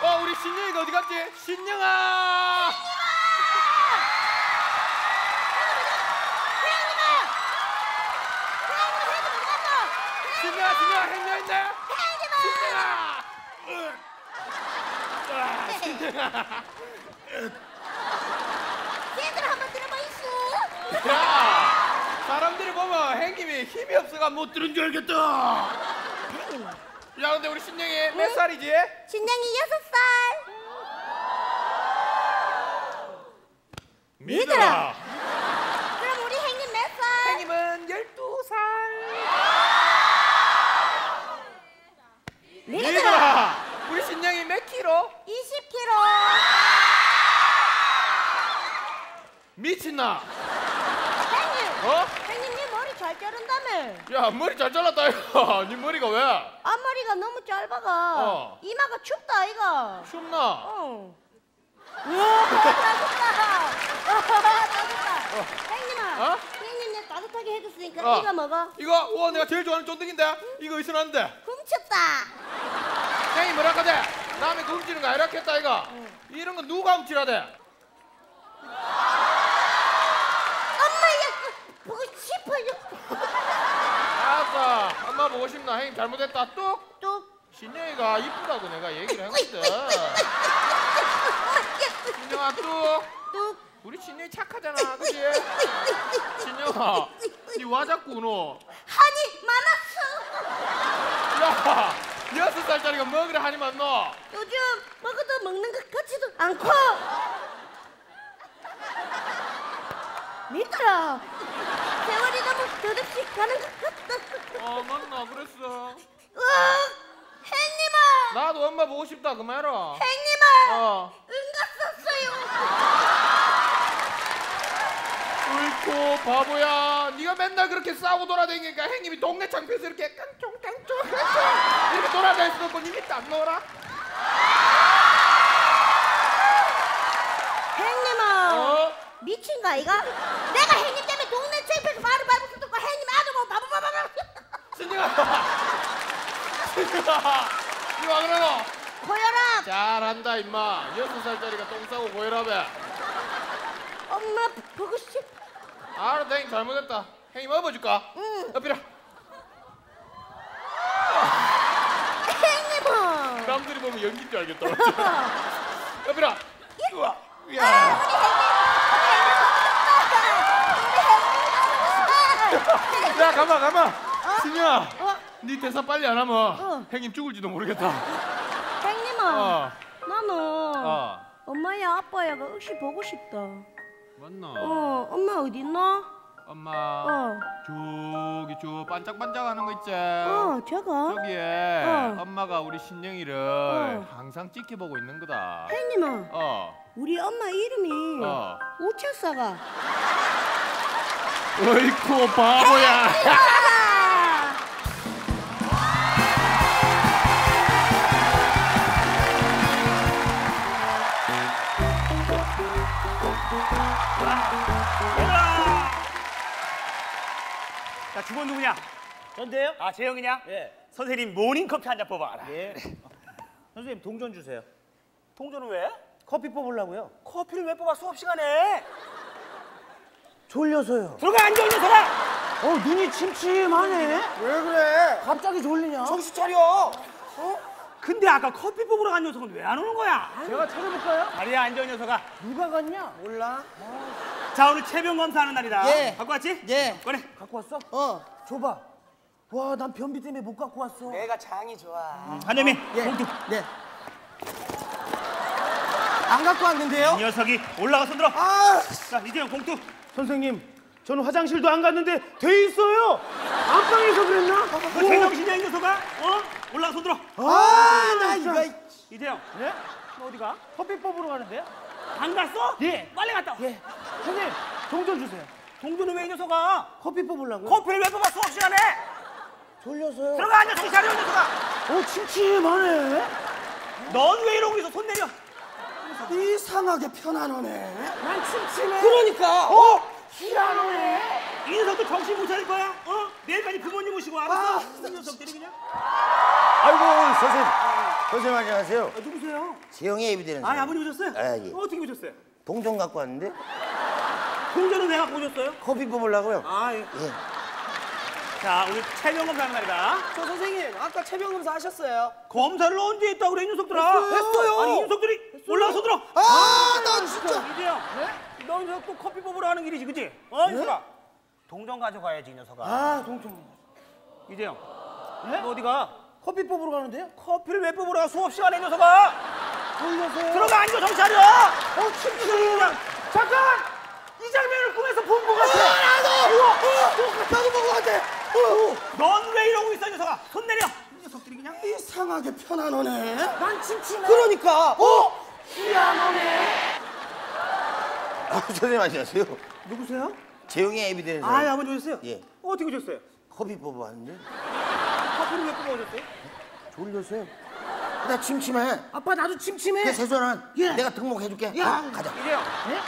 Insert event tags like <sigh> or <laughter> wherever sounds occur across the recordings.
어 우리 신영이가 어디 갔지? 신영아. 신영아 신영아 행여 있네. 신영아. 아, 신영아. 얘들 한번 들어봐 있어. 야 사람들이 보면 행님이 힘이 없어가 못 들은 줄 알겠다. 야 근데 우리 신영이 몇 살이지? 신랑이 여섯 살. 믿어라. 그럼 우리 행님 몇 살? 행님은 열두 살. 믿어라. 우리 신영이 몇 킬로? 20kg. 미친나. 행님. 어? 행님 네 머리 잘 자른다며. 야 머리 잘 잘랐다 이거. 네 머리가 왜? 앞머리가 너무 짧아가. 어. 이마가 춥다 이가. 춥나? 어. 우와 따뜻다. 따뜻다. 행님아. 어? 행님 내 따뜻하게 해줬으니까 어. 이거 먹어. 이거 와 내가 제일 좋아하는 쫀득인데 이거 어디서 났는데? 훔쳤다. 형이 뭐라 카대 남의 그 훔치는 거 아니라 했다 이거. 이런 거 누가 훔치라대? 엄마야 보고 싶어요. 알았어. 엄마 보고 싶나? 형님 잘못했다. 뚝. 또. 신영이가 이쁘다고 내가 얘기를 했거든. 신영아 뚝. 또. 우리 신영이 착하잖아, 그치? 신영아, 니와 자꾸 우노? 한이 많았어. 야, 여섯 살짜리가 먹으라 하니만 너. 요즘 먹어도 먹는 것 같지도 않고. <laughs> 믿어라. 세월이 너무 더덥지 가는 것 같다. 어, 맞나? 그랬어. 으아, 행님아, 나도 엄마 보고 싶다, 그 말아. 행님아, 어. 울고 바보야. 네가 맨날 그렇게 싸우고 돌아다니니까 행님이 동네 창피해서 이렇게 깡총 깡총 깡총 이렇게 돌아다닐 수 없고 님이 딱 놀아. 행님아, 어? 미친 거 아이가? 내가 행님 때문에 동네 창피해서 바로 밟을 수도 없고 행님 아주 뭐 바보 바보 바보. 신영아. 신영아. 이와 그러노? 보여라. 잘한다 임마. 여섯 살짜리가 똥 싸고 고혈압에. 엄마 보고 싶. 알았다 행님 잘못했다. 행님 업어줄까? 응. 업이라. 행님아. 남들이 보면 연기인 줄 알겠다. 맞지? <laughs> 업이라. 우와. 아, 야. 야 가만 가만. 신영아. 어? 네 대사 빨리 안 하면 어. 행님 죽을지도 모르겠다. 행님아, 어. 나는 어. 엄마야 아빠야가 혹시 보고 싶다. 맞나? 어, 엄마 어디 있나? 엄마. 어, 저기 저 반짝반짝하는 거 있지? 어, 저거. 저기에 어. 엄마가 우리 신영이를 어. 항상 지켜보고 있는 거다. 행님아, 어. 우리 엄마 이름이 어. 우철사가. 어이쿠 바보야. 자, 주번 누구냐? 전데요? 아, 재영이냐? 예. 선생님 모닝 커피 한 잔 뽑아라. 예. 선생님 동전 주세요. 동전은 왜? 커피 뽑으려고요. 커피를 왜 뽑아 수업 시간에? 졸려서요. 들어가 앉아 있는 사람. 어 눈이 침침하네. 왜 그래? 갑자기 졸리냐? 정신 차려. 어? 근데 아까 커피 뽑으러 간 녀석은 왜 안 오는 거야? 제가 찾아볼까요? 자리에 앉아 이 녀석아. 누가 갔냐? 몰라? 자 오늘 체병 검사하는 날이다. 예. 갖고 왔지? 예. 꺼내. 갖고 왔어? 어. 줘봐. 와, 난 변비 때문에 못 갖고 왔어. 내가 장이 좋아. 한점이 예. 봉투. 네. 안 갖고 왔는데요? 이 녀석이 올라가 손 들어. 아, 자 이재영 봉투. 선생님, 저는 화장실도 안 갔는데 돼 있어요. 안방에서 그랬나? 너 제정신이야 이 녀석아? 어? 올라가 손 들어. 아, 나 이거. 이재영. 예? 너 어디가? 커피 뽑으러 가는데요? 안 갔어? 예. 빨리 갔다. 와. 예. 선생님, 동전 주세요. 동전은 왜 이 녀석아? 커피 뽑으려고요? 커피를 왜 뽑아 수업 시간에? 졸려서요. 들어가 앉아 정신 차려 이 녀석아. 어, 침침하네. 넌 왜 이러고 있어? 손 내려. 이상하게 편안하네. 난 침침해. 그러니까, 어? 희한하네. 이 녀석도 정신 못 차릴 거야? 어? 내일까지 부모님 모시고 알았어? 아. 이 녀석들이 그냥. 아이고 선생님 선생님 안녕하세요. 아, 누구세요? 재영이 애비 되는 아, 사람. 아버님 오셨어요? 아, 예. 어, 어떻게 오셨어요? 동전 갖고 왔는데 왜 갖고 오셨어요? 커피 뽑으려고요. 아, 예. 예. 자, 오늘 체병 검사하는 날이다. 저 선생님 아까 체병 검사 하셨어요? 검사를 언제 했다고 그래, 이 녀석들아? 했어요. 아니, 이 녀석들이 올라와서 들어. 아나 진짜 이재영, 너 이제 또 커피 뽑으러 하는 길이지, 그치? 어, 이수가. 동전 가져가야지, 이 녀석아. 아 동청 이재영, 너 어디가? 커피 뽑으러 가는데요? 커피를 왜 뽑으러 가? 수업 시간에 이 녀석아. 돌려서 들어가 앉아, 정신 차려. 어 춤추는 잠깐! 이 장면을 꿈에서 본 것 같아. 나도 어, 나도 보고 같아 어, 넌왜 이러고 있어, 이 녀석아? 손 내려. 이 녀석들이 그냥. 이상하게 편안하네 난 침침해. 그러니까 어 아, 선생님 안녕하세요. 누구세요? 재영이 애비 되는 사람. 아, 아버지 오셨어요? 예. 어떻게 오셨어요? 커피 뽑아 왔는데 커피를 왜 뽑아 오셨어요? 졸려서요. 나 침침해. 아빠 나도 침침해 그 세수는 예. 내가 등록해줄게. 야. 어, 가자. 이재영,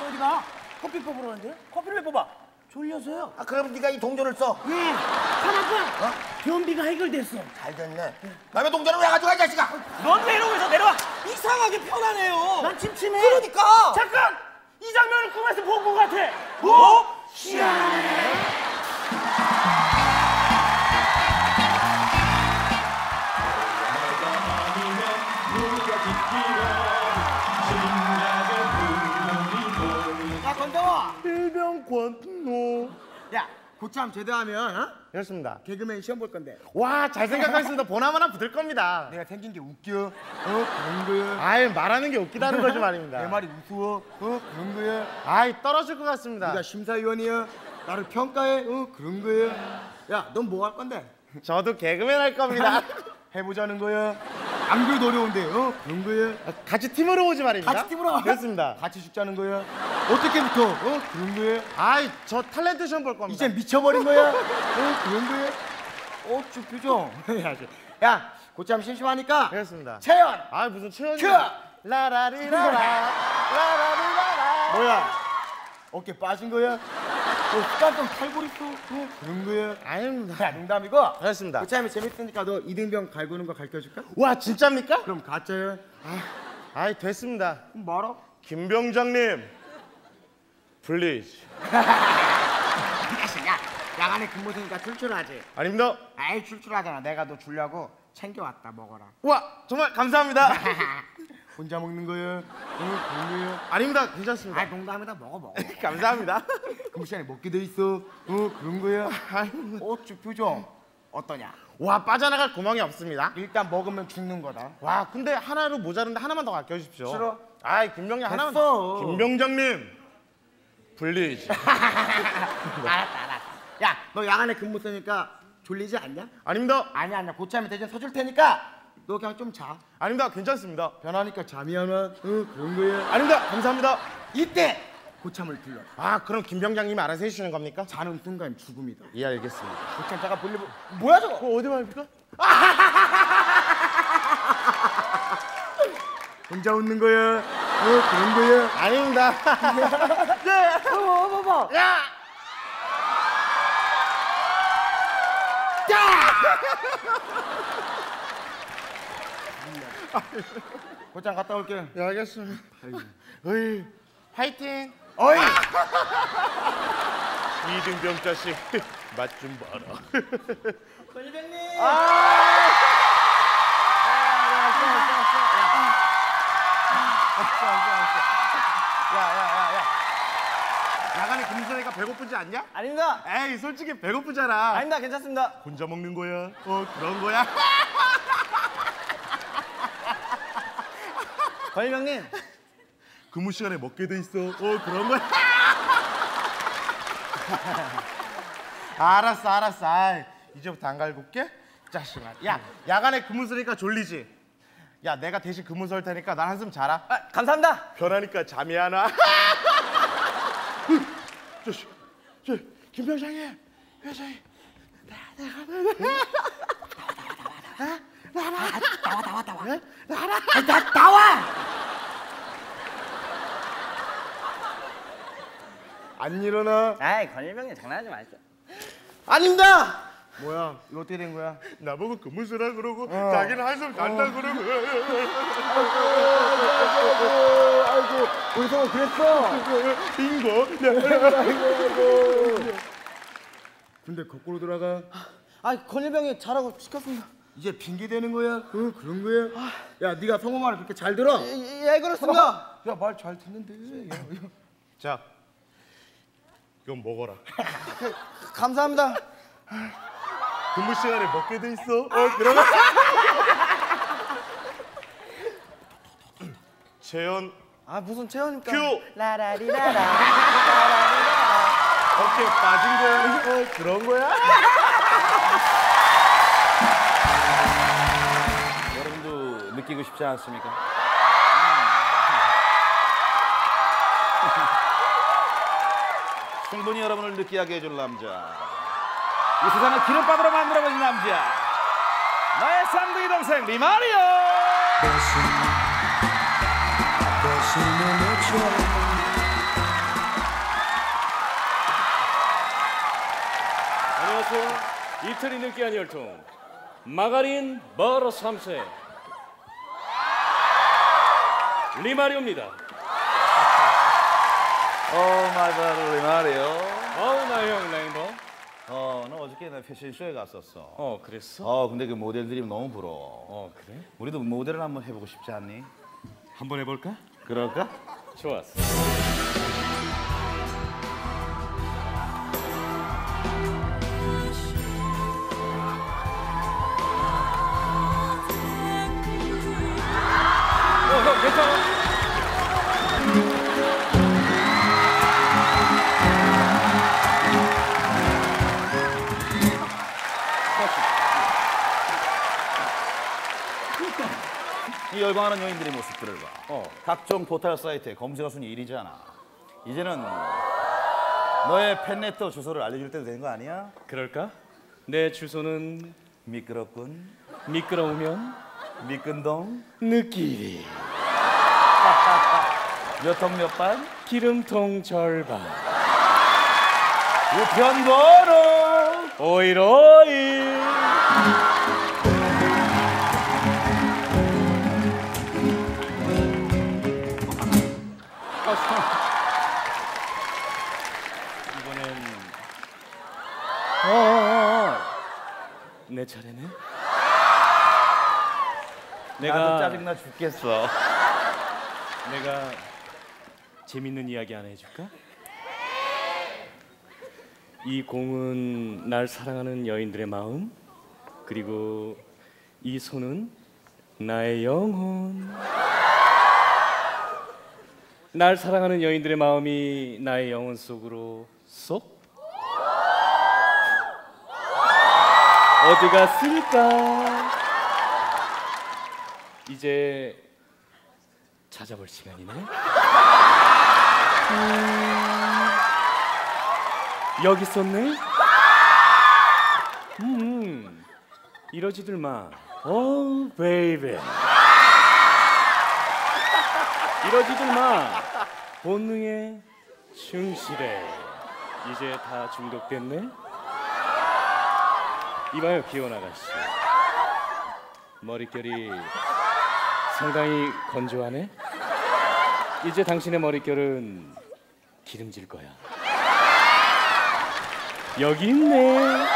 너 어디 가? 커피 뽑으러 가는데요? 커피를 왜 뽑아? 졸려서요 아 그럼 네가 이 동전을 써. 예 하나빠 변비가 해결됐어 잘 됐네. 남의 동전을 왜 가져가 이 자식아? 넌 왜 이러고 있어? 내려와. 이상하게 편하네요 난 침침해. 그러니까 잠깐! 이 장면을 꿈에서 본 것 같아. 뭐? 희한하 고참 제대하면 어? 그렇습니다. 개그맨 시험 볼 건데 와, 잘 생각하겠습니다. <laughs> 보나마나 붙을 겁니다. 내가 생긴 게 웃겨 어 그런 거야 아이, 말하는 게 웃기다는 거지 말입니다. 내 말이 우스워 어 그런 거야 아이, 떨어질 것 같습니다. 네가 심사위원이야 나를 평가해 어 그런 거야 야 넌 뭐 할 건데 저도 개그맨 할 겁니다. <laughs> 해보자는 거야 안 그래도 어려운데 어 그런 거야 같이 팀으로 오지 말입니다. 같이 팀으로 와. 그렇습니다. 같이 죽자는 거야 어떻게 붙어 어 그런 거야 아이, 저 탤런트 시험 볼 겁니다. 이제 미쳐버린 거야 <laughs> 어 그런 거야 어쭈 표정 해야지 야 고참 심심하니까 그렇습니다. 채연 아, 무슨 최연이 큐! 라라리라라. 라라리라라. 뭐야 어깨 빠진 거야 어 습관성 탈골 있어 어 그런 거야 아닙니다. 야 농담이고 그렇습니다. 고참이 재밌으니까 너 이등병 갈구는 거 가르쳐줄까? 와, 진짜입니까? 그럼 가짜야 아이, 됐습니다. 그럼 말아 김병장님. please. 야 야간에 근무생이니까 출출하지 아닙니다. 아이 출출하잖아 내가 너 주려고 챙겨왔다 먹어라 와, 정말 감사합니다. <laughs> 혼자 먹는 어 그런 거야 아닙니다. 괜찮습니다. 아 농담이다 먹어 먹어 <laughs> 감사합니다. 근무 시간에 먹게 돼 있어 어 그런 거야 어쭈 표정 어떠냐 와, 빠져나갈 구멍이 없습니다. 일단 먹으면 죽는 거다 와, 근데 하나로 모자른데 하나만 더 아껴 주십시오. 싫어. 아이, 김병장 하나만 됐어. 더. 김병장님. please. 알았다 알았다 야 너 야간에 근무 쓰니까 졸리지 않냐? 아닙니다. 아니야 아니야 고참이 대신 서줄 테니까 너 그냥 좀 자 아닙니다. 괜찮습니다. 변하니까 잠이 안 와. 어 그런 거야. 아닙니다. 감사합니다. 이때 고참을 불러. 아, 그럼 김병장님이 알아서 해주시는 겁니까? 자는 순간 죽음이다. 예, 알겠습니다. 고참 잠깐 볼일 보. 뭐야 저거? 그거 어디 말입니까? <laughs> 혼자 웃는 거야. 어 그런 거야. 아닙니다. <laughs> 어 봐봐. 야! <laughs> 고참 갔다 올게. 예, 알겠습니다. 어이, 파이팅! 어이. 이등병 자식, 맛 좀 봐라. 권희병님. 야, 야, 야, 야. 야간에 근무하니까 배고프지 않냐? 아닙니다. 에이, 솔직히 배고프잖아. 아닙니다. 괜찮습니다. 혼자 먹는 거야? 어, 그런 거야? 권일병님, 근무 시간에 먹게 돼 있어. 어, 그런 거야? <laughs> 알았어, 알았어. 아이, 이제부터 안 갈고 올게. 자식아. 야, 야간에 근무 쓰니까 졸리지? 야, 내가 대신 근무 설 테니까 난 한숨 자라. 아, 감사합니다. 변하니까 잠이 안 와. <laughs> 저, 저, 김병장님, 회장님. 나 나 와. 안 일어나. 아이, 권일병님 장난하지 마시죠. 아닙니다. 뭐야? 이거 어떻게 된 거야? 나보고 금무스라 그러고 자기는 한숨 잔다 그러고 아이고, 은성아 그랬어? 빙고 근데 거꾸로 돌아가. 아 권일병이 잘하고 시켰습니다. 이제 핑계 대는 거야? 어, 그런 거야? 야, 네가 성호 말을 그렇게 잘 들어? 예, 예 그렇습니다. 야, 말 잘 듣는데. 야, 야. 자 이건 먹어라 <laughs> 감사합니다. 근무 시간에 먹게 돼 있어 어 그러면 <laughs> 재현 아 무슨 체험입니까? 큐 라라리라라. <laughs> 어깨 빠진 거야 어 그런 거야 느끼고 싶지 않습니까? <laughs> 충분히 여러분을 느끼하게 해줄 남자. 이 세상을 기름밥으로 만들어버린 남자. 나의 쌍둥이 동생 리마리오. 안녕하세요. 이태리 느끼한 열통 마가린 버러 3세 리마리오입니다. 어, 마이 바로 리마리오. 어우 나형 레인보. 어, 너 어저께 나 패션쇼에 갔었어. 어 그랬어? 어, 근데 그 모델들이 너무 부러워. 어 그래? 우리도 모델을 한번 해보고 싶지 않니? 한번 해볼까? 그럴까? 좋았어. 어, 형 괜찮아? 열광하는 여인들의 모습들을 봐. 어. 각종 포털 사이트에 검색어 순위 1위잖아. 이제는 너의 팬레터 주소를 알려줄 때도 된거 아니야? 그럴까? 내 주소는 미끄럽군. 미끄러우면 미끈동. 느끼리 <laughs> 몇통 몇 반? 기름통 절반 우편 번호. 오일오일 내 차례네 내가 짜증나 죽겠어. 내가 재밌는 이야기 하나 해줄까? 이 공은 날 사랑하는 여인들의 마음 그리고 이 손은 나의 영혼 날 사랑하는 여인들의 마음이 나의 영혼 속으로 쏙 어디 갔을까 이제 찾아볼 시간이네. 음, 여기 있었네. 음, 이러지들 마. oh, baby. 이러지들 마. 본능에 충실해. 이제 다 중독됐네. 이봐요, 기원 아가씨. 머릿결이 상당히 건조하네. 이제 당신의 머릿결은 기름질 거야. 여기 있네.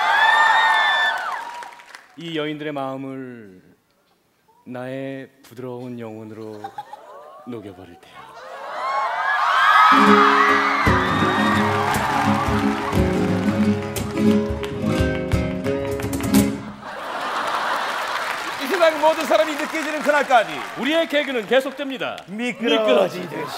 이 여인들의 마음을 나의 부드러운 영혼으로 녹여버릴 테야. 모든 사람이 느껴지는 그날까지 우리의 개그는 계속됩니다. 미끄러지듯이.